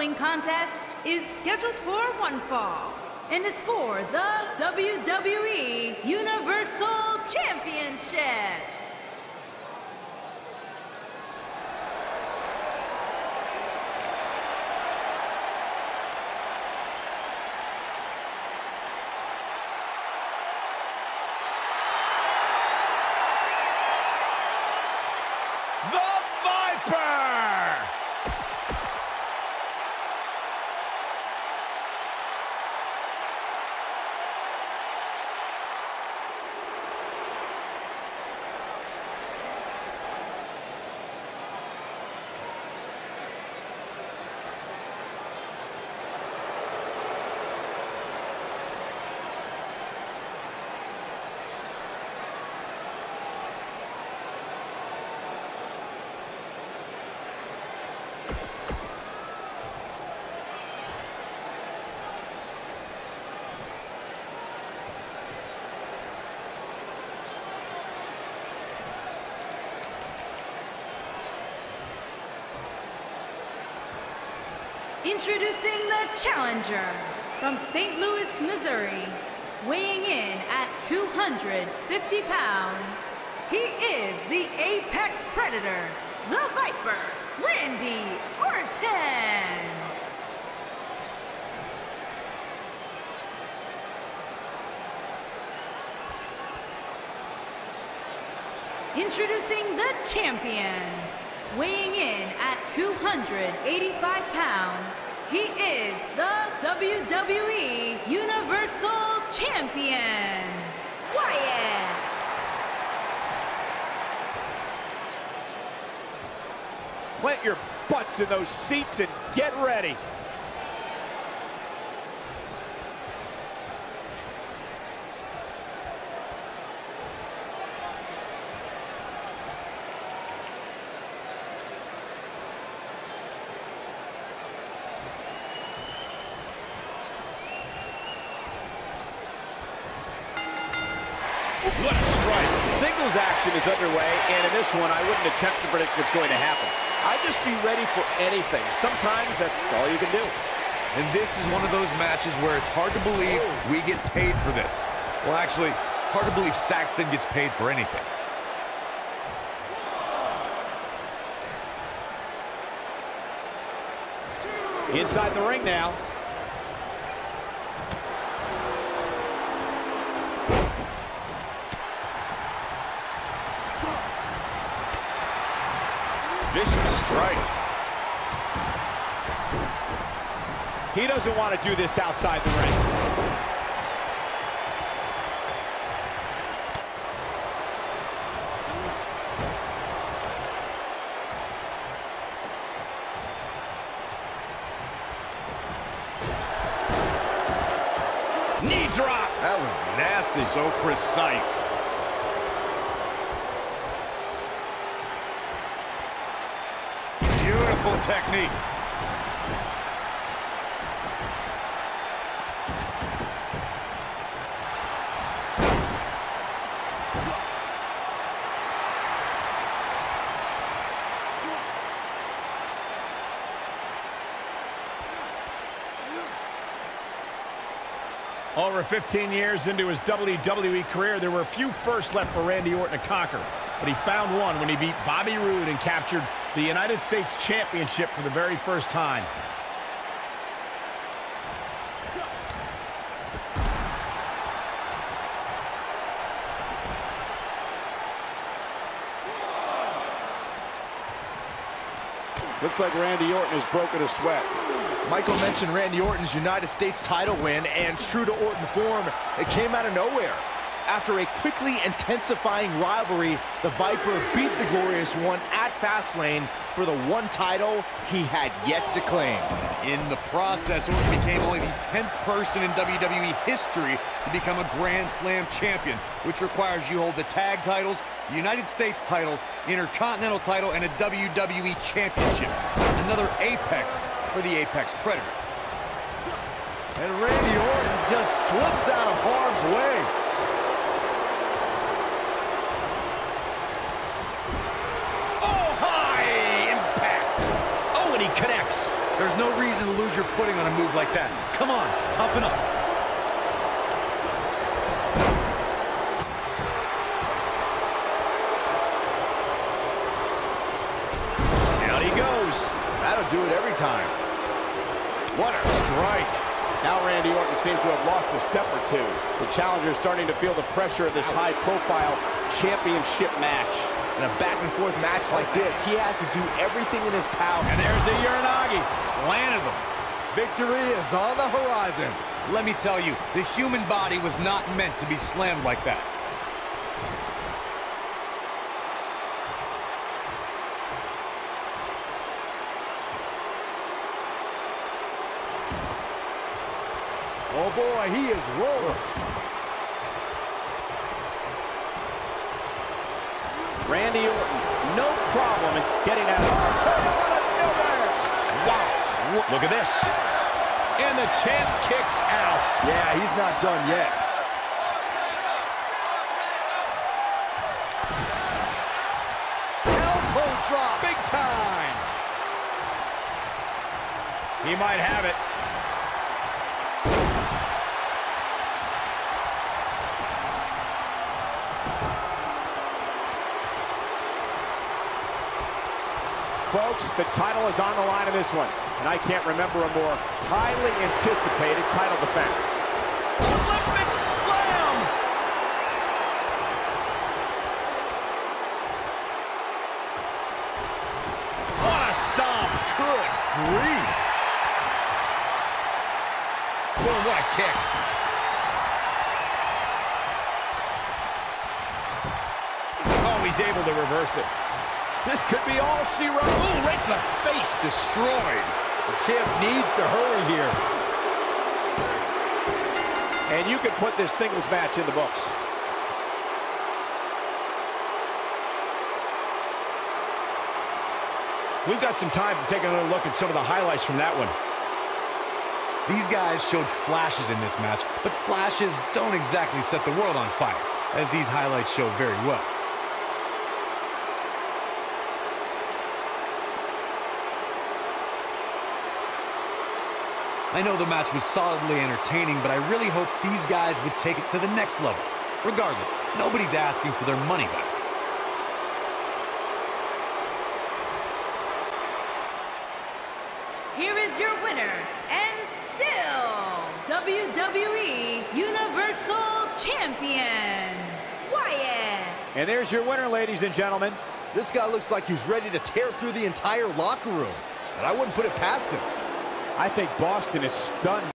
following contest is scheduled for one fall and is for the WWE Universal Championship. Introducing the challenger from St. Louis, Missouri, weighing in at 250 pounds. He is the Apex Predator, the Viper, Randy Orton. Introducing the champion, weighing in at 285 pounds, he is the WWE Universal Champion, Wyatt. Plant your butts in those seats and get ready. What a strike. Singles action is underway, and in this one, I wouldn't attempt to predict what's going to happen. I'd just be ready for anything. Sometimes that's all you can do. And this is one of those matches where it's hard to believe oh. we get paid for this. Well, actually, hard to believe Saxton gets paid for anything. Inside the ring now. Vicious strike. He doesn't want to do this outside the ring. Knee drop. That was nasty. So precise. Technique. Over 15 years into his WWE career, there were a few firsts left for Randy Orton to conquer. But he found one when he beat Bobby Roode and captured the United States Championship for the very first time. Looks like Randy Orton has broken a sweat. Michael mentioned Randy Orton's United States title win, and true to Orton form, it came out of nowhere. After a quickly intensifying rivalry, the Viper beat the Glorious One at Fastlane for the one title he had yet to claim. In the process, Orton became only the 10th person in WWE history to become a Grand Slam champion, which requires you hold the tag titles, United States title, Intercontinental title, and a WWE championship. Another apex for the Apex Predator. And Randy Orton just slips out of harm's way. There's no reason to lose your footing on a move like that. Come on, toughen up. Down he goes. That'll do it every time. What a strike. Now Randy Orton seems to have lost a step or two. The challenger is starting to feel the pressure of this high-profile championship match. In a back-and-forth match like this, he has to do everything in his power. And there's the Uranage. Landed them. Victory is on the horizon. Let me tell you, the human body was not meant to be slammed like that. Oh boy, he is rolling. Randy Orton, no problem getting out of nowhere. Wow. Look at this. And the champ kicks out. Yeah, he's not done yet. Elbow drop, big time. He might have it. Folks, the title is on the line in this one, and I can't remember a more highly anticipated title defense. Olympic slam. What a stomp. Good grief. What a kick. Oh, he's able to reverse it. This could be all she wrote. Ooh, right in the face. Destroyed. The champ needs to hurry here. And you can put this singles match in the books. We've got some time to take another look at some of the highlights from that one. These guys showed flashes in this match, but flashes don't exactly set the world on fire, as these highlights show very well. I know the match was solidly entertaining, but I really hope these guys would take it to the next level. Regardless, nobody's asking for their money back. Here is your winner, and still WWE Universal Champion, Wyatt. And there's your winner, ladies and gentlemen. This guy looks like he's ready to tear through the entire locker room. And I wouldn't put it past him. I think Boston is stunned.